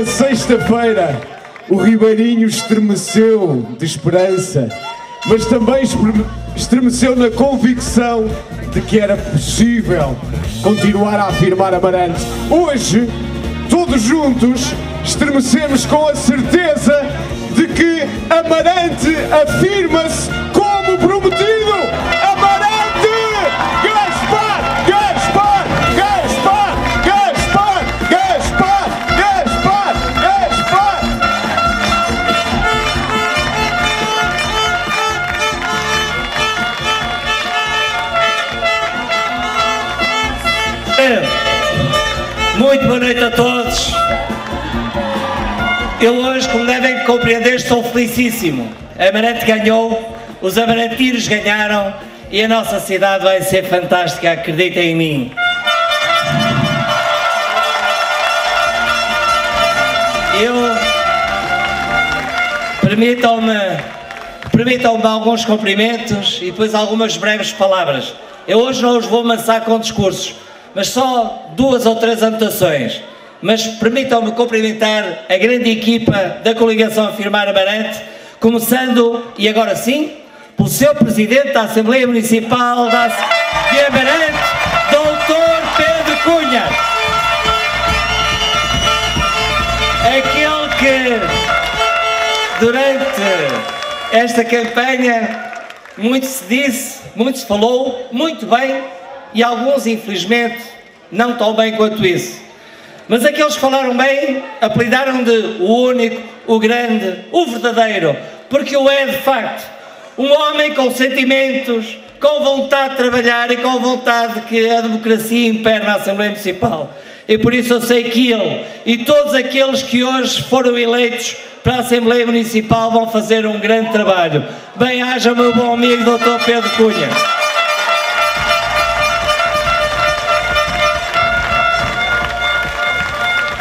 na sexta-feira, o Ribeirinho estremeceu de esperança, mas também estremeceu na convicção de que era possível continuar a afirmar Amarante. Hoje, todos juntos, estremecemos com a certeza de que Amarante afirma-se como prometido. Muito boa noite a todos. Eu hoje, como devem compreender, estou felicíssimo. A Amarante ganhou, os amarantinos ganharam e a nossa cidade vai ser fantástica, acreditem em mim. Eu permitam-me permitam-me alguns cumprimentos e depois algumas breves palavras. Eu hoje não os vou amassar com discursos, mas só duas ou três anotações. Mas permitam-me cumprimentar a grande equipa da coligação Afirmar Amarante, começando, e agora sim, pelo seu Presidente da Assembleia Municipal de Amarante, Doutor Pedro Cunha. Aquele que, durante esta campanha, muito se disse, muito se falou, muito bem, e alguns, infelizmente, não tão bem quanto isso. Mas aqueles que falaram bem apelidaram de o único, o grande, o verdadeiro, porque o é de facto. Um homem com sentimentos, com vontade de trabalhar e com vontade de que a democracia impere na Assembleia Municipal. E por isso eu sei que ele e todos aqueles que hoje foram eleitos para a Assembleia Municipal vão fazer um grande trabalho. Bem haja meu bom amigo Dr. Pedro Cunha.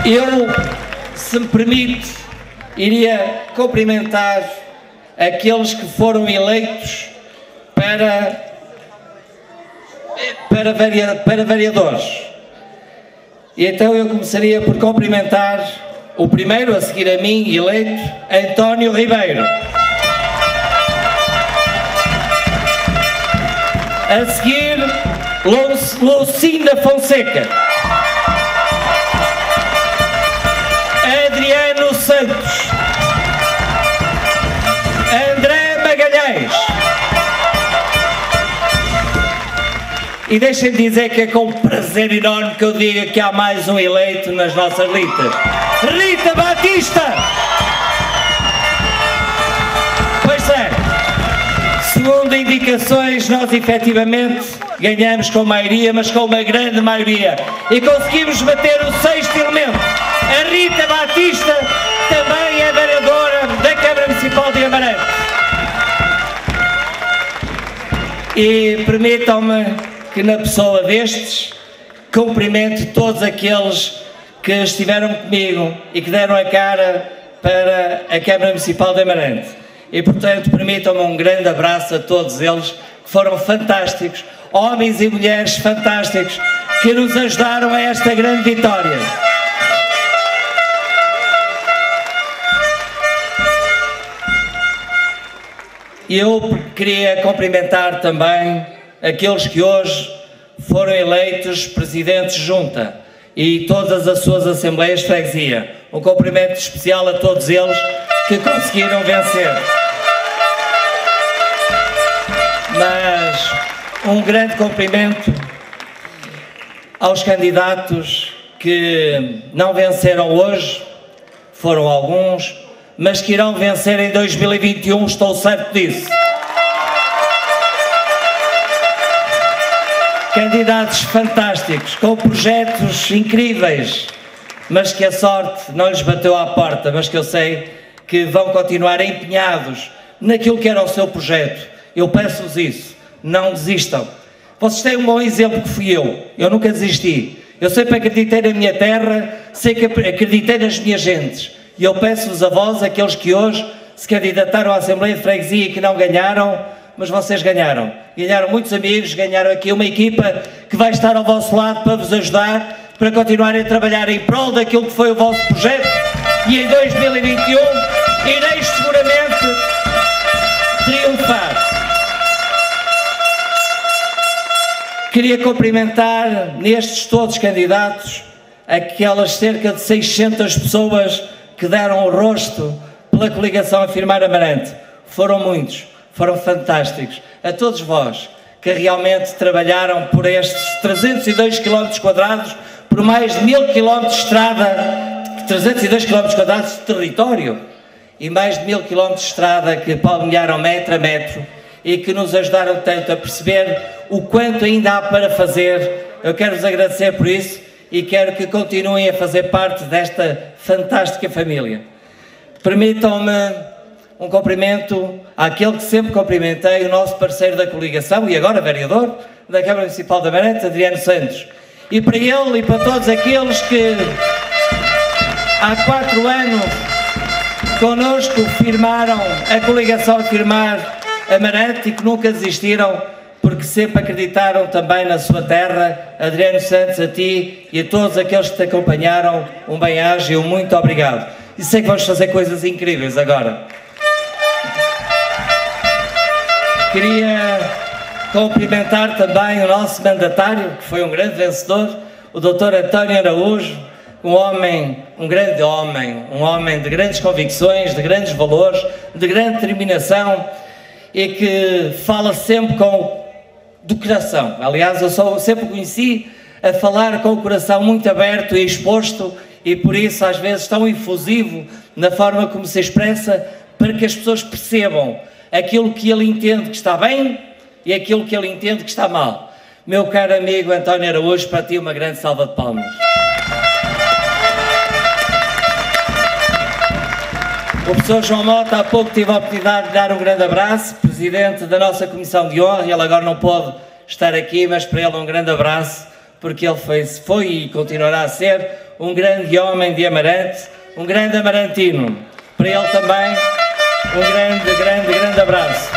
Eu, se me permite, iria cumprimentar aqueles que foram eleitos para, para, para vereadores. E então eu começaria por cumprimentar o primeiro a seguir a mim, eleito, António Ribeiro. A seguir, Lucinda Fonseca. André Magalhães. E deixem-me dizer que é com prazer enorme que eu diga que há mais um eleito nas nossas listas. Rita Batista! Pois é, segundo indicações, nós efetivamente ganhamos com maioria, mas com uma grande maioria. E conseguimos bater o sexto elemento. A Rita Batista também é vereadora da Câmara Municipal de Amarante. E permitam-me que na pessoa destes cumprimente todos aqueles que estiveram comigo e que deram a cara para a Câmara Municipal de Amarante. E portanto permitam-me um grande abraço a todos eles que foram fantásticos, homens e mulheres fantásticos que nos ajudaram a esta grande vitória. Eu queria cumprimentar também aqueles que hoje foram eleitos presidentes junta e todas as suas assembleias de freguesia. Um cumprimento especial a todos eles que conseguiram vencer. Mas um grande cumprimento aos candidatos que não venceram hoje, foram alguns, mas que irão vencer em 2021, estou certo disso. Candidatos fantásticos, com projetos incríveis, mas que a sorte não lhes bateu à porta, mas que eu sei que vão continuar empenhados naquilo que era o seu projeto. Eu peço-vos isso, não desistam. Vocês têm um bom exemplo que fui eu, eu nunca desisti. Eu sempre acreditei na minha terra, sei que acreditei nas minhas gentes. E eu peço-vos a vós, aqueles que hoje se candidataram à Assembleia de Freguesia e que não ganharam, mas vocês ganharam. Ganharam muitos amigos, ganharam aqui uma equipa que vai estar ao vosso lado para vos ajudar, para continuarem a trabalhar em prol daquilo que foi o vosso projeto e em 2021 irei seguramente triunfar. Queria cumprimentar nestes todos candidatos aquelas cerca de 600 pessoas que deram o rosto pela coligação Afirmar Amarante. Foram muitos, foram fantásticos. A todos vós que realmente trabalharam por estes 302 km quadrados, por mais de 1000 km de estrada, 302 km quadrados de território e mais de 1000 km de estrada que palmilharam metro a metro e que nos ajudaram tanto a perceber o quanto ainda há para fazer. Eu quero vos agradecer por isso e quero que continuem a fazer parte desta fantástica família. Permitam-me um cumprimento àquele que sempre cumprimentei, o nosso parceiro da coligação e agora vereador da Câmara Municipal de Amarante, Adriano Santos. E para ele e para todos aqueles que há quatro anos connosco firmaram a coligação Firmar Amarante e que nunca desistiram porque sempre acreditaram também na sua terra. Adriano Santos, a ti e a todos aqueles que te acompanharam, um bem-aja e um muito obrigado. E sei que vamos fazer coisas incríveis agora. Queria cumprimentar também o nosso mandatário, que foi um grande vencedor, o Dr. António Araújo, um homem, um grande homem, um homem de grandes convicções, de grandes valores, de grande determinação e que fala sempre com do coração. Aliás, eu só, sempre conheci a falar com o coração muito aberto e exposto e por isso às vezes tão infusivo na forma como se expressa para que as pessoas percebam aquilo que ele entende que está bem e aquilo que ele entende que está mal. Meu caro amigo António Araújo, para ti uma grande salva de palmas. O professor João Mota há pouco tive a oportunidade de dar um grande abraço, presidente da nossa Comissão de Honra, ele agora não pode estar aqui, mas para ele um grande abraço, porque ele foi, foi e continuará a ser um grande homem de Amarante, um grande amarantino. Para ele também um grande, grande, grande abraço.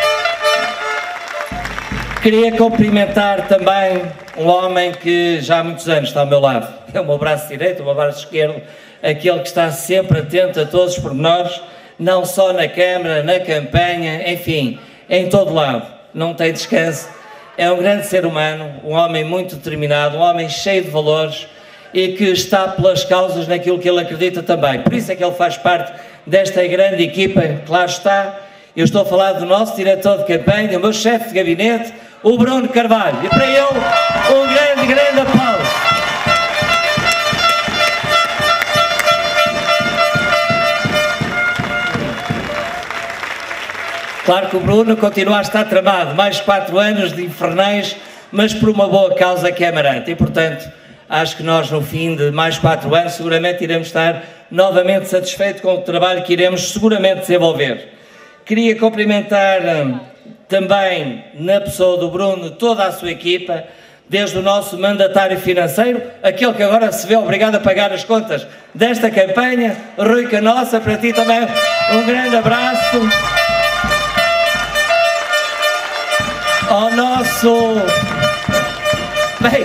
Queria cumprimentar também um homem que já há muitos anos está ao meu lado. É o meu braço direito, o meu braço esquerdo, aquele que está sempre atento a todos os pormenores não só na Câmara, na campanha, enfim, em todo lado. Não tem descanso. É um grande ser humano, um homem muito determinado, um homem cheio de valores e que está pelas causas naquilo que ele acredita também. Por isso é que ele faz parte desta grande equipa, claro está. Eu estou a falar do nosso diretor de campanha, o meu chefe de gabinete, o Bruno Carvalho. E para ele, um grande, grande aplauso. Claro que o Bruno continua a estar tramado, mais quatro anos de infernais, mas por uma boa causa que é Amarante. E, portanto, acho que nós, no fim de mais quatro anos, seguramente iremos estar novamente satisfeitos com o trabalho que iremos seguramente desenvolver. Queria cumprimentar hum, também, na pessoa do Bruno, toda a sua equipa, desde o nosso mandatário financeiro, aquele que agora se vê obrigado a pagar as contas desta campanha, Rui Canossa, para ti também um grande abraço. Ao nosso. Bem,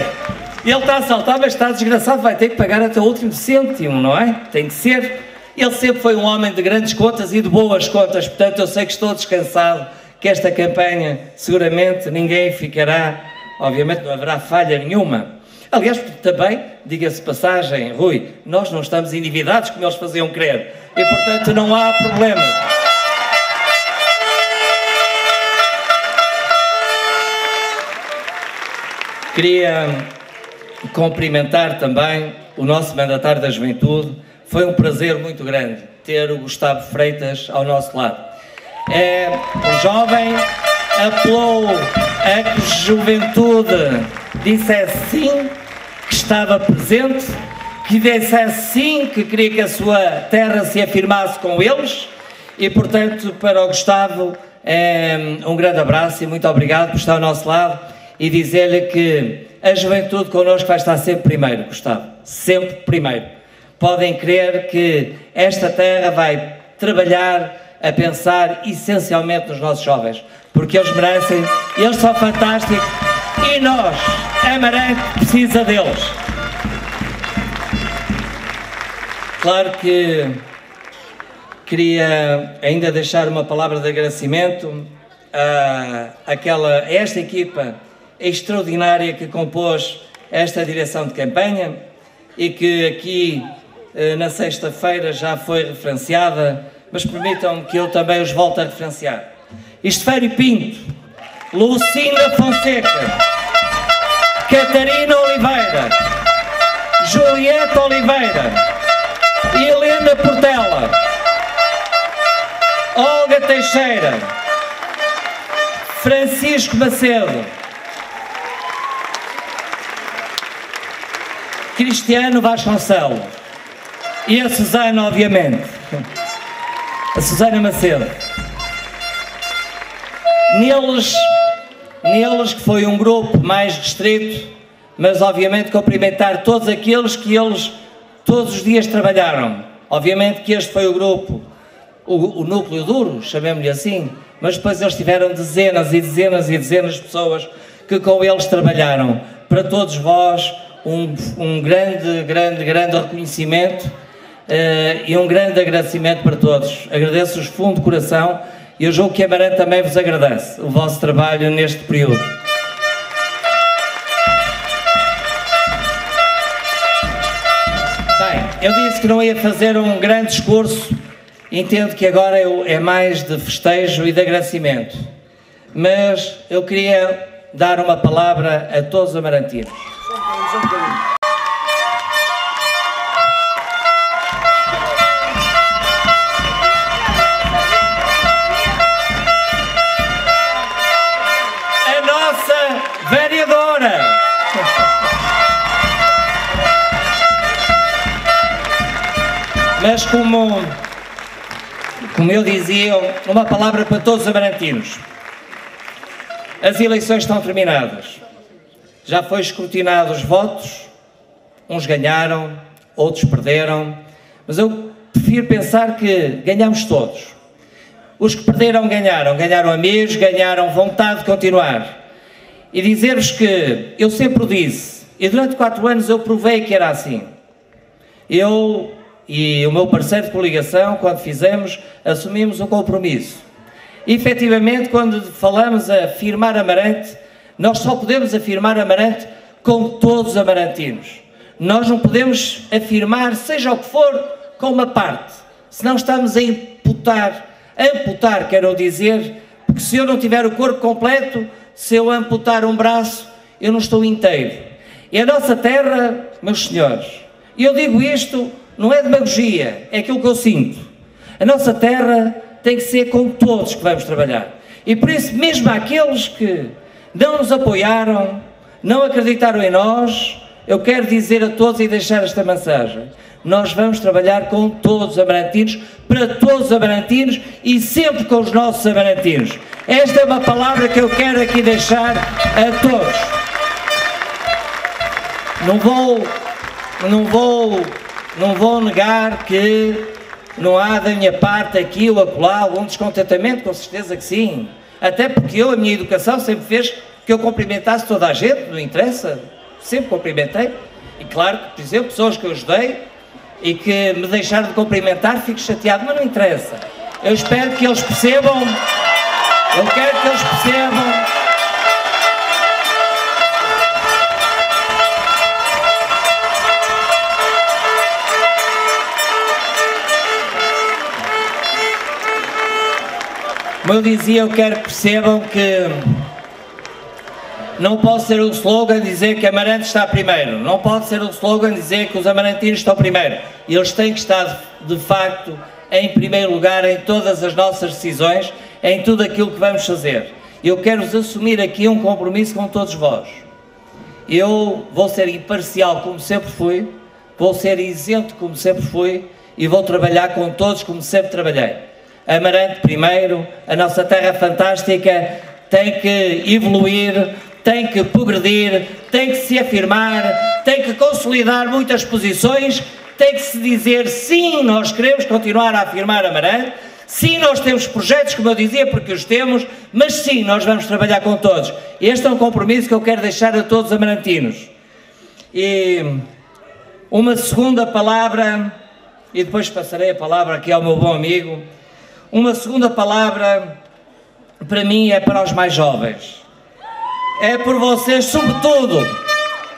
ele está a saltar, mas está desgraçado, vai ter que pagar até o último cêntimo, não é? Tem que ser. Ele sempre foi um homem de grandes contas e de boas contas, portanto eu sei que estou descansado que esta campanha seguramente ninguém ficará, obviamente não haverá falha nenhuma. Aliás, também, diga-se passagem, Rui, nós não estamos endividados como eles faziam crer e portanto não há problema. Queria cumprimentar também o nosso mandatário da juventude. Foi um prazer muito grande ter o Gustavo Freitas ao nosso lado. É um jovem, apelou a que juventude dissesse sim, que estava presente, que dissesse sim, que queria que a sua terra se afirmasse com eles. E, portanto, para o Gustavo, é um grande abraço e muito obrigado por estar ao nosso lado e dizer-lhe que a juventude connosco vai estar sempre primeiro, Gustavo, sempre primeiro. Podem crer que esta terra vai trabalhar a pensar essencialmente nos nossos jovens, porque eles merecem, eles são fantásticos e nós, Amarante, precisa deles. Claro que queria ainda deixar uma palavra de agradecimento a, aquela, a esta equipa extraordinária que compôs esta direção de campanha e que aqui eh, na sexta-feira já foi referenciada, mas permitam-me que eu também os volte a referenciar. Estefério Pinto, Lucina Fonseca, Catarina Oliveira, Julieta Oliveira, Helena Portela, Olga Teixeira, Francisco Macedo, Cristiano Vasconcelos e a Susana, obviamente, a Susana Macedo. Neles, neles que foi um grupo mais restrito, mas obviamente cumprimentar todos aqueles que eles todos os dias trabalharam. Obviamente que este foi o grupo, o, o núcleo duro, chamemos-lhe assim, mas depois eles tiveram dezenas e dezenas e dezenas de pessoas que com eles trabalharam. Para todos vós, um, um grande, grande, grande reconhecimento uh, e um grande agradecimento para todos. Agradeço-vos fundo de coração e eu julgo que a Marã também vos agradece o vosso trabalho neste período. Bem, eu disse que não ia fazer um grande discurso, entendo que agora é mais de festejo e de agradecimento, mas eu queria dar uma palavra a todos os amarantinos. Mas como, como eu dizia, uma palavra para todos os amarantinos. As eleições estão terminadas. Já foi escrutinado os votos, uns ganharam, outros perderam, mas eu prefiro pensar que ganhamos todos. Os que perderam ganharam, ganharam amigos, ganharam vontade de continuar. E dizer-vos que eu sempre o disse, e durante quatro anos eu provei que era assim. Eu e o meu parceiro de coligação, quando fizemos, assumimos um compromisso. E, efetivamente, quando falamos a firmar Amarante, nós só podemos afirmar Amarante com todos os amarantinos. Nós não podemos afirmar, seja o que for, com uma parte. Senão estamos a imputar, amputar, quero dizer, porque se eu não tiver o corpo completo, se eu amputar um braço, eu não estou inteiro. E a nossa terra, meus senhores, eu digo isto não é demagogia, é aquilo que eu sinto. A nossa terra tem que ser com todos que vamos trabalhar. E por isso, mesmo aqueles que não nos apoiaram, não acreditaram em nós, eu quero dizer a todos e deixar esta mensagem. Nós vamos trabalhar com todos os amarantinos, para todos os amarantinos e sempre com os nossos amarantinos. Esta é uma palavra que eu quero aqui deixar a todos. Não vou, não vou não vou negar que não há da minha parte aqui ou acolá algum descontentamento, com certeza que sim. Até porque eu, a minha educação sempre fez que eu cumprimentasse toda a gente, não interessa, sempre cumprimentei. E claro que, por exemplo, pessoas que eu ajudei e que me deixaram de cumprimentar, fico chateado, mas não interessa. Eu espero que eles percebam, eu quero que eles percebam Como eu dizia, eu quero que percebam que não pode ser um slogan dizer que Amarante está primeiro, não pode ser um slogan dizer que os amarantinos estão primeiro. Eles têm que estar, de facto, em primeiro lugar em todas as nossas decisões, em tudo aquilo que vamos fazer. Eu quero-vos assumir aqui um compromisso com todos vós. Eu vou ser imparcial como sempre fui, vou ser isento como sempre fui e vou trabalhar com todos como sempre trabalhei. Amarante primeiro, a nossa terra fantástica tem que evoluir, tem que progredir, tem que se afirmar, tem que consolidar muitas posições, tem que se dizer sim, nós queremos continuar a afirmar Amarante, sim, nós temos projetos, como eu dizia, porque os temos, mas sim, nós vamos trabalhar com todos. Este é um compromisso que eu quero deixar a todos os amarantinos. E uma segunda palavra e depois passarei a palavra aqui ao meu bom amigo. Uma segunda palavra, para mim, é para os mais jovens. É por vocês, sobretudo,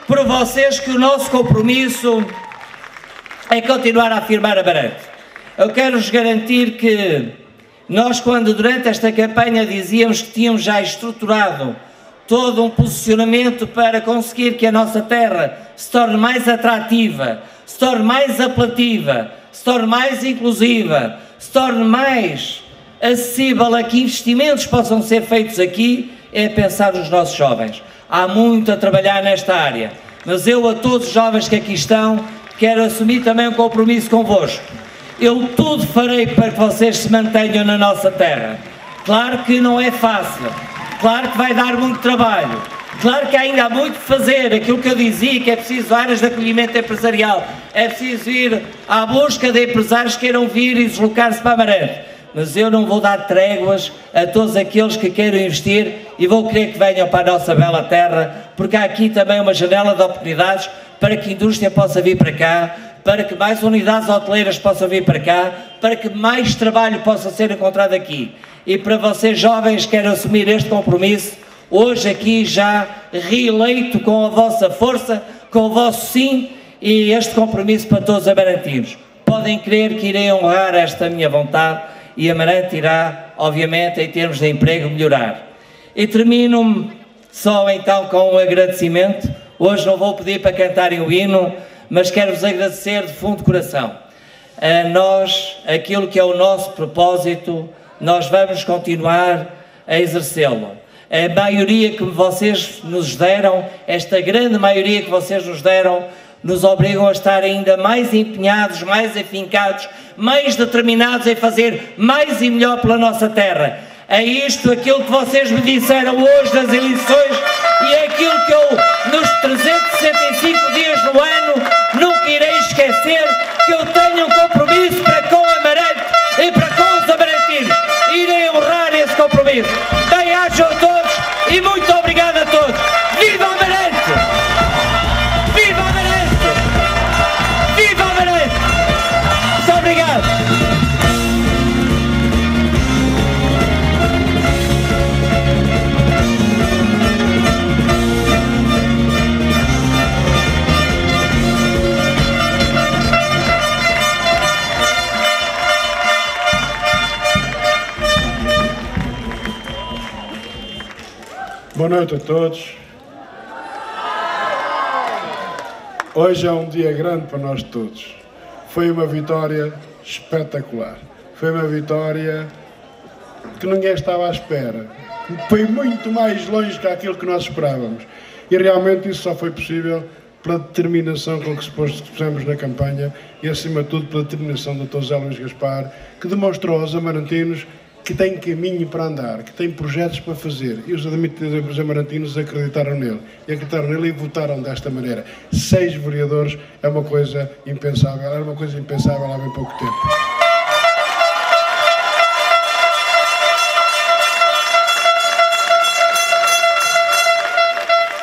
por vocês que o nosso compromisso é continuar a afirmar a Barante. Eu quero-vos garantir que nós, quando durante esta campanha dizíamos que tínhamos já estruturado todo um posicionamento para conseguir que a nossa terra se torne mais atrativa, se torne mais apelativa, se torne mais inclusiva, se torne mais acessível a que investimentos possam ser feitos aqui, é pensar nos nossos jovens. Há muito a trabalhar nesta área, mas eu a todos os jovens que aqui estão, quero assumir também um compromisso convosco. Eu tudo farei para que vocês se mantenham na nossa terra. Claro que não é fácil, claro que vai dar muito trabalho, claro que ainda há muito que fazer. Aquilo que eu dizia, que é preciso áreas de acolhimento empresarial, é preciso ir à busca de empresários que queiram vir e deslocar-se para Amarante mas eu não vou dar tréguas a todos aqueles que queiram investir e vou querer que venham para a nossa bela terra, porque há aqui também uma janela de oportunidades para que a indústria possa vir para cá, para que mais unidades hoteleiras possam vir para cá, para que mais trabalho possa ser encontrado aqui. E para vocês jovens que querem assumir este compromisso, hoje aqui já reeleito com a vossa força, com o vosso sim e este compromisso para todos os amarantinos. Podem crer que irei honrar esta minha vontade e Amarante irá, obviamente, em termos de emprego, melhorar. E termino só então com um agradecimento. Hoje não vou pedir para cantarem o hino, mas quero-vos agradecer de fundo de coração. A nós, aquilo que é o nosso propósito, nós vamos continuar a exercê-lo. A maioria que vocês nos deram, esta grande maioria que vocês nos deram, nos obrigam a estar ainda mais empenhados, mais afincados, mais determinados em fazer mais e melhor pela nossa terra. É isto aquilo que vocês me disseram hoje nas eleições e é aquilo que eu, nos 365 dias no ano, nunca irei esquecer que eu tenho um compromisso para com Amarante e para com os amarantinos. Irei honrar esse compromisso. Bem-ajam a todos muito noite a todos. Hoje é um dia grande para nós todos. Foi uma vitória espetacular. Foi uma vitória que ninguém estava à espera. Foi muito mais longe que aquilo que nós esperávamos. E realmente isso só foi possível pela determinação com que se pusemos na campanha e, acima de tudo, pela determinação do Dr. José Luís Gaspar, que demonstrou aos amarantinos que tem caminho para andar, que tem projetos para fazer. E os admitidores amarantinos acreditaram nele. E acreditaram nele e votaram desta maneira. Seis vereadores é uma coisa impensável, era uma coisa impensável há bem pouco tempo.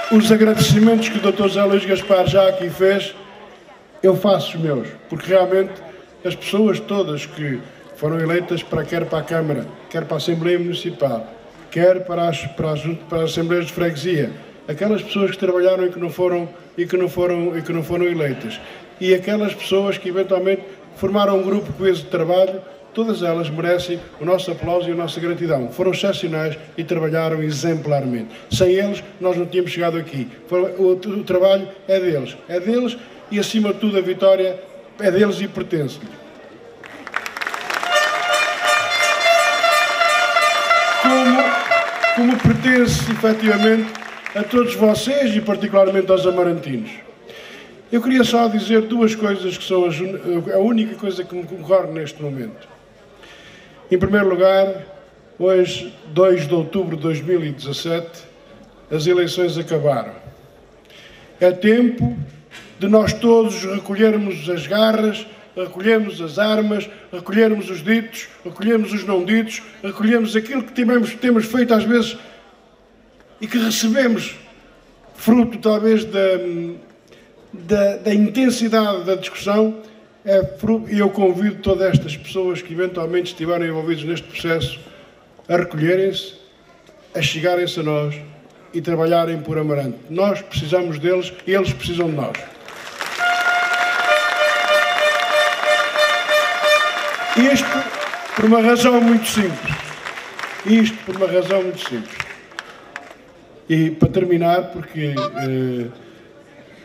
Os agradecimentos que o Dr. Zé Luís Gaspar já aqui fez, eu faço os meus, porque realmente as pessoas todas que foram eleitas para quer para a Câmara, quer para a Assembleia Municipal, quer para as, para as, para as Assembleias de Freguesia, aquelas pessoas que trabalharam e que não foram e que não foram e que não foram eleitas e aquelas pessoas que eventualmente formaram um grupo coeso de trabalho, todas elas merecem o nosso aplauso e a nossa gratidão. Foram excepcionais e trabalharam exemplarmente. Sem eles, nós não tínhamos chegado aqui. O, trabalho é deles, é deles e acima de tudo a vitória é deles e pertence-lhes. Pertence efetivamente a todos vocês e particularmente aos amarantinos. Eu queria só dizer duas coisas que são a única coisa que me ocorre neste momento. Em primeiro lugar, hoje, 2 de outubro de 2017, as eleições acabaram. É tempo de nós todos recolhermos as garras recolhemos as armas, recolhemos os ditos, recolhemos os não ditos, recolhemos aquilo que tivemos, temos feito às vezes e que recebemos, fruto talvez da, da, da intensidade da discussão, é, e eu convido todas estas pessoas que eventualmente estiveram envolvidas neste processo a recolherem-se, a chegarem-se a nós e trabalharem por Amarante. Nós precisamos deles e eles precisam de nós. Isto por uma razão muito simples. Isto por uma razão muito simples. E para terminar, porque eh,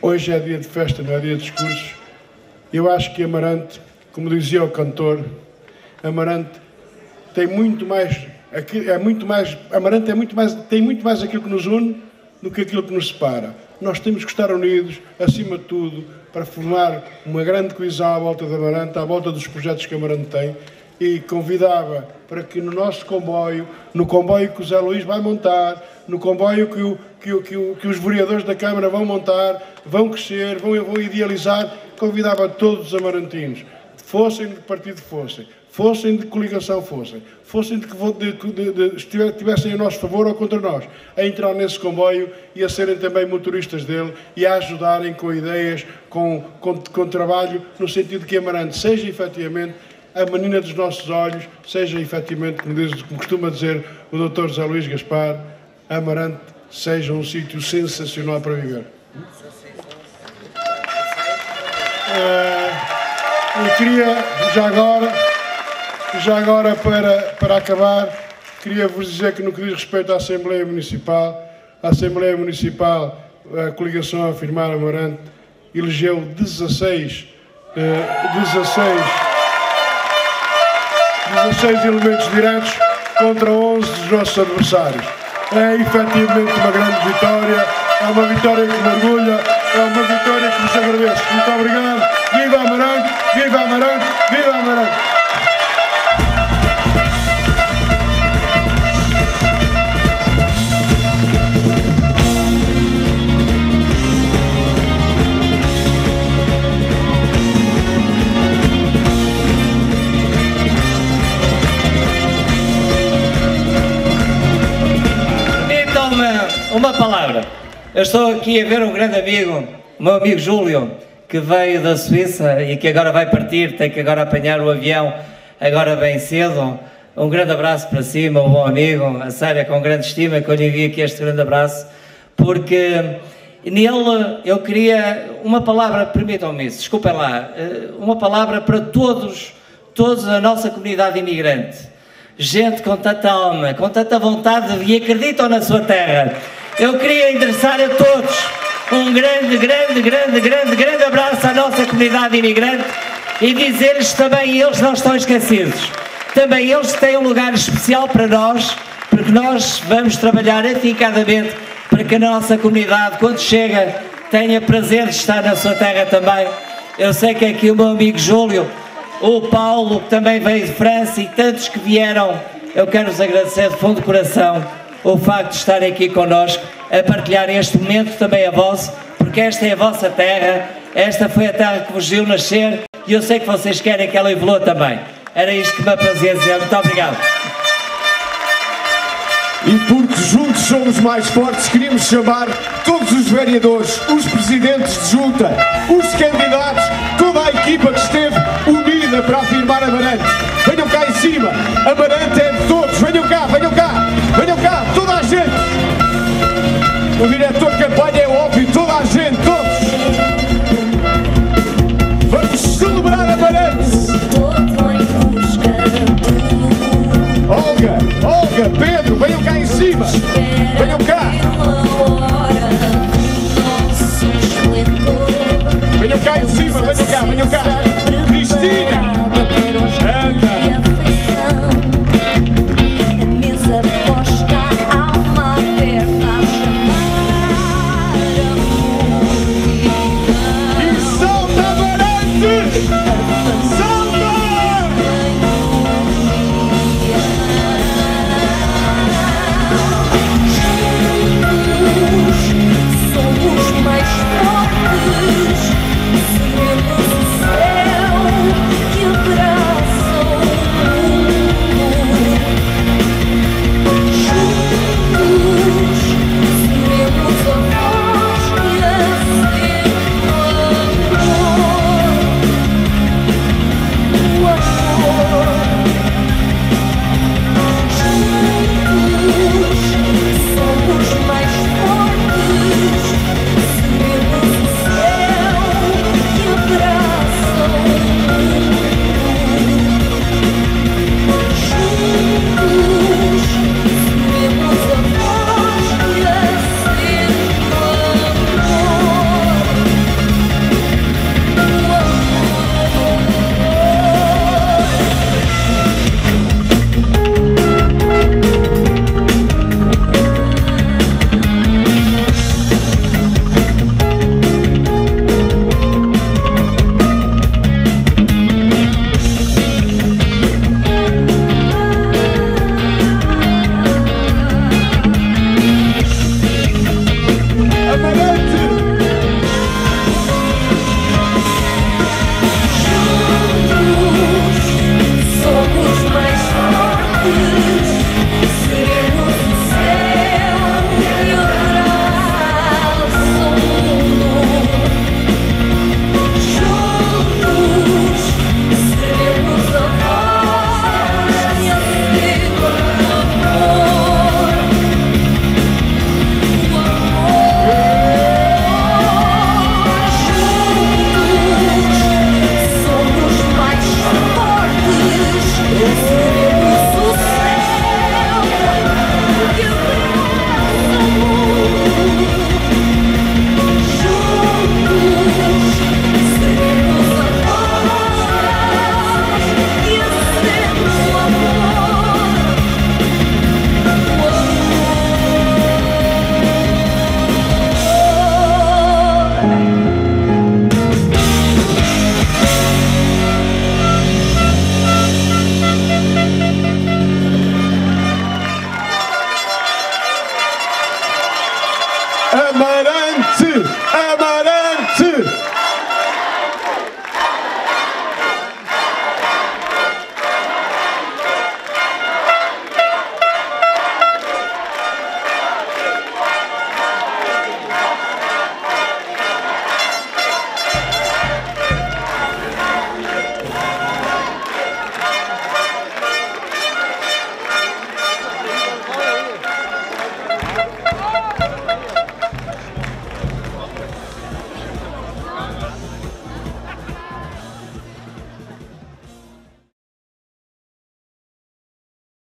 hoje é dia de festa, não é dia de discursos, eu acho que Amarante, como dizia o cantor, Amarante tem muito mais, é muito mais, Amarante é muito mais, tem muito mais aquilo que nos une do que aquilo que nos separa. Nós temos que estar unidos, acima de tudo, para formar uma grande coesão à volta da Amarante, à volta dos projetos que a Amarante tem, e convidava para que no nosso comboio, no comboio que o Zé Luís vai montar, no comboio que, o, que, o, que, o, que os vereadores da Câmara vão montar, vão crescer, vão, vão idealizar, convidava todos os amarantinos, fossem de partido fossem, fossem de coligação fossem, fossem de que de, de, de, a nosso favor ou contra nós, a entrar nesse comboio e a serem também motoristas dele e a ajudarem com ideias, com, com, com trabalho, no sentido que Amarante seja efetivamente a menina dos nossos olhos, seja efetivamente, como, diz, como costuma dizer o Dr. José Luís Gaspar, Amarante seja um sítio sensacional para viver. Uh, eu queria, já agora, já agora para, para acabar, queria vos dizer que no que diz respeito à Assembleia Municipal, a Assembleia Municipal, a coligação Afirmar Amarante, elegeu 16, uh, 16, 16 elementos diretos contra 11 dos nossos adversários. É efetivamente uma grande vitória, é uma vitória que me orgulha, é uma vitória que vos agradeço. Muito obrigado. Viva Amarante, viva Amarante, viva Amarante. Uma palavra. Eu estou aqui a ver um grande amigo, o meu amigo Júlio, que veio da Suíça e que agora vai partir, tem que agora apanhar o avião, agora bem cedo. Um grande abraço para si, meu bom amigo, a sério, com grande estima, que eu lhe envio aqui este grande abraço, porque nele eu queria uma palavra, permitam-me isso, desculpem lá, eh, uma palavra para todos, toda a nossa comunidade imigrante. Gente com tanta alma, com tanta vontade e acreditam na sua terra eu queria endereçar a todos um grande, grande, grande, grande, grande abraço à nossa comunidade imigrante e dizer-lhes também eles não estão esquecidos. Também eles têm um lugar especial para nós, porque nós vamos trabalhar afincadamente para que a nossa comunidade, quando chega, tenha prazer de estar na sua terra também. Eu sei que aqui o meu amigo Júlio, o Paulo, que também veio de França, e tantos que vieram, eu quero vos agradecer de fundo do coração o facto de estarem aqui connosco a partilhar este momento também a vosso, porque esta é a vossa terra, esta foi a terra que vos viu nascer e eu sei que vocês querem que ela evolua também. Era isto que me aprazia dizer. Muito obrigado. E porque juntos somos mais fortes, queríamos chamar todos os vereadores, os presidentes de junta, os candidatos, toda a equipa que esteve unida para afirmar Amarante. Venham cá em cima, Amarante é de todos, gente. O diretor de campanha é toda a gente, todos. Vamos celebrar Amarante. Olga, Olga, Pedro, venham cá em cima. Venham cá.